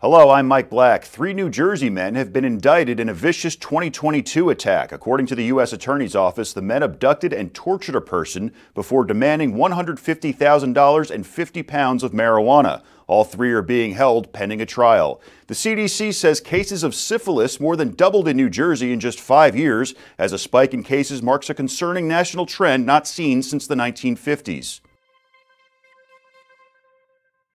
Hello, I'm Mike Black. Three New Jersey men have been indicted in a vicious 2022 attack. According to the U.S. Attorney's Office, the men abducted and tortured a person before demanding $150,000 and 50 pounds of marijuana. All three are being held pending a trial. The CDC says cases of syphilis more than doubled in New Jersey in just five years, as a spike in cases marks a concerning national trend not seen since the 1950s.